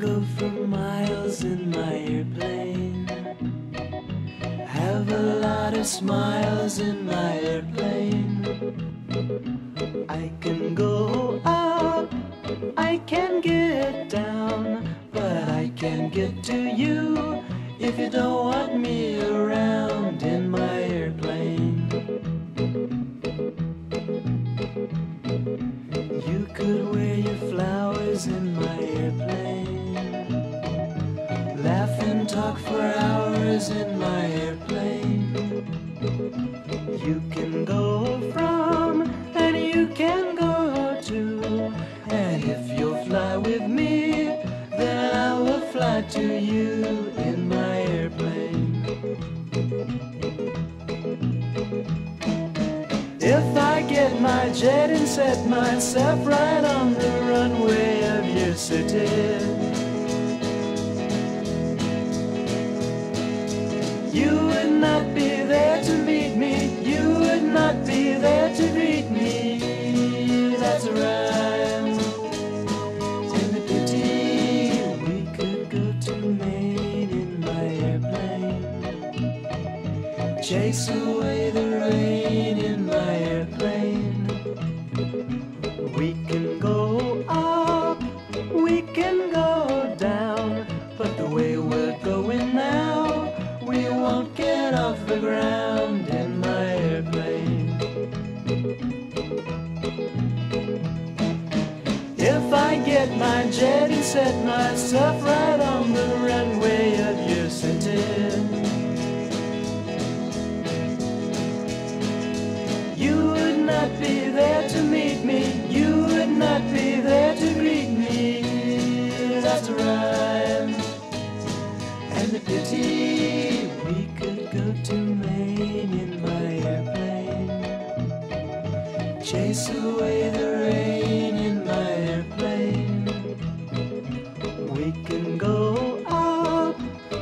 go for miles in my airplane. Have a lot of smiles in my airplane. I can go up, I can get down, but I can't get to you if you don't want me around in my airplane. You could wear your flowers in my airplane. Talk for hours in my airplane. You can go from and you can go to. And if you'll fly with me, then I will fly to you in my airplane. If I get my jet and set myself right on the runway of your city, you would not be there to meet me. You would not be there to greet me. That's a rhyme. And a pity we could go to Maine in my airplane. Chase away the rain in ground in my airplane. If I get my jet and set myself right Chase away the rain in my airplane. We can go up,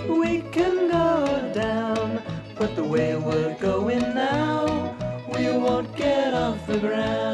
we can go down, but the way we're going now, we won't get off the ground.